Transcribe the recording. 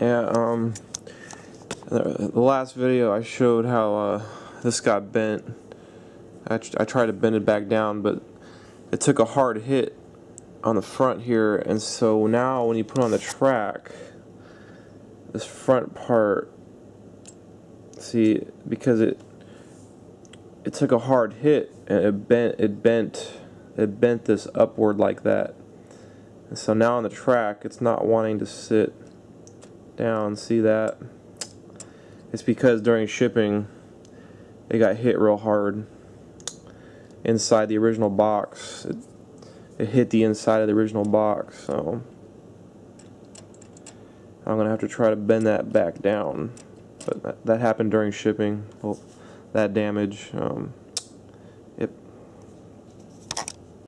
Yeah, um, the last video I showed how uh, this got bent. I, I tried to bend it back down, but it took a hard hit on the front here, and so now when you put on the track, this front part, see, because it it took a hard hit and it bent it bent it bent this upward like that. And so now on the track, it's not wanting to sit down. See that? It's because during shipping, it got hit real hard inside the original box. It, it hit the inside of the original box, so I'm gonna have to try to bend that back down. But that, that happened during shipping. Well, that damage. Um,